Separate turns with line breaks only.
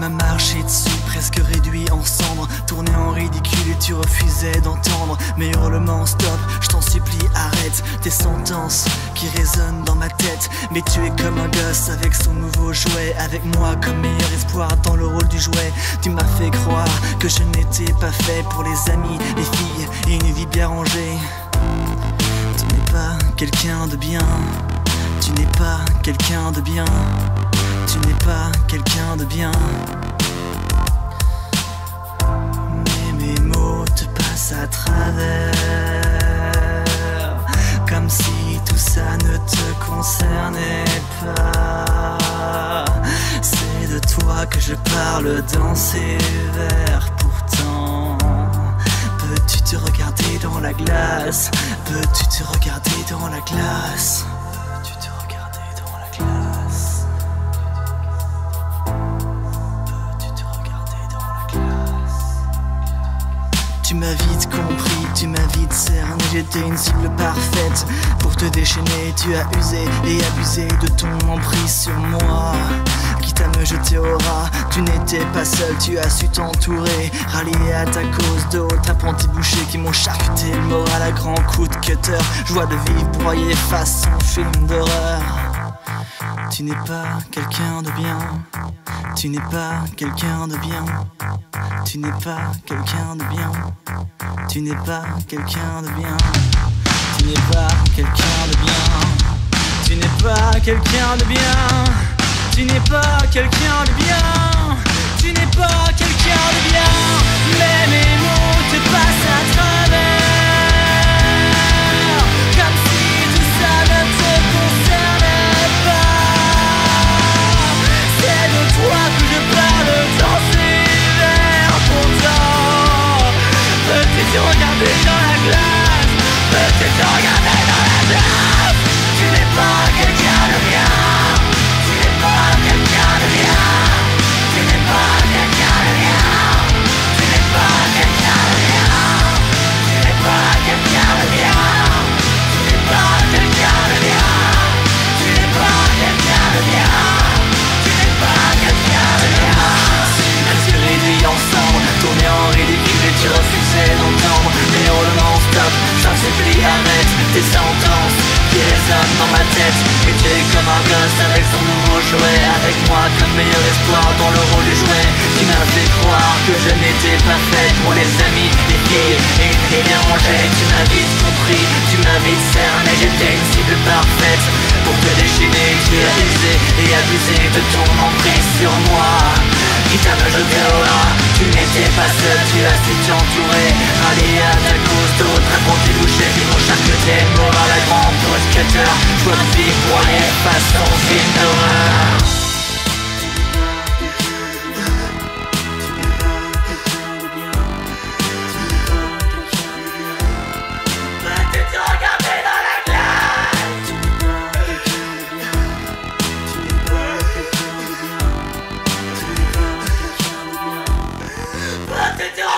m'a marché dessus, presque réduit en cendres. Tourné en ridicule et tu refusais d'entendre mes hurlements. Stop, je t'en supplie, arrête tes sentences qui résonnent dans ma tête. Mais tu es comme un gosse avec son nouveau jouet. Avec moi comme meilleur espoir dans le rôle du jouet. Tu m'as fait croire que je n'étais pas fait pour les amis, les filles et une vie bien rangée. Tu n'es pas quelqu'un de bien. Tu n'es pas quelqu'un de bien. Tu n'es pas quelqu'un de bien. Mais mes mots te passent à travers. Comme si tout ça ne te concernait pas. C'est de toi que je parle dans ces vers. Pourtant Peux-tu te regarder dans la glace? Peux-tu te regarder dans la glace? Tu m'as vite compris, tu m'as vite cerné. J'étais une cible parfaite pour te déchaîner. Tu as usé et abusé de ton emprise sur moi. Quitte à me jeter au rat, tu n'étais pas seul, tu as su t'entourer Rallié à ta cause d'autres. Apprentis bouchers qui m'ont charcuté. Le moral à grands coups de cutter. Joie de vivre broyé face à un film d'horreur Tu n'es pas quelqu'un de bien. Tu n'es pas quelqu'un de bien. Tu n'es pas quelqu'un de bien. Tu n'es pas quelqu'un de bien. Tu n'es pas quelqu'un de bien. Tu n'es pas quelqu'un de bien. Tu n'es pas quelqu'un de bien, tes sentences qui résonnent dans ma tête. Et tu es comme un gosse avec son nouveau jouet Avec moi comme meilleur espoir dans le rôle du jouet. Tu m'as fait croire que je n'étais pas fait pour les amis, les filles et une vie bien rangée Tu m'as vite compris, tu m'as vite cerné. J'étais une cible parfaite pour te déchaîner. Tu as usé et abusé de ton emprise sur moi. À jeter au rat. Tu n'étais pas seul, tu as su t'entourer. Rallié à ta cause d'autres Qui m'ont charcuté secteur Choix de vie pour les façons vides noires Let's!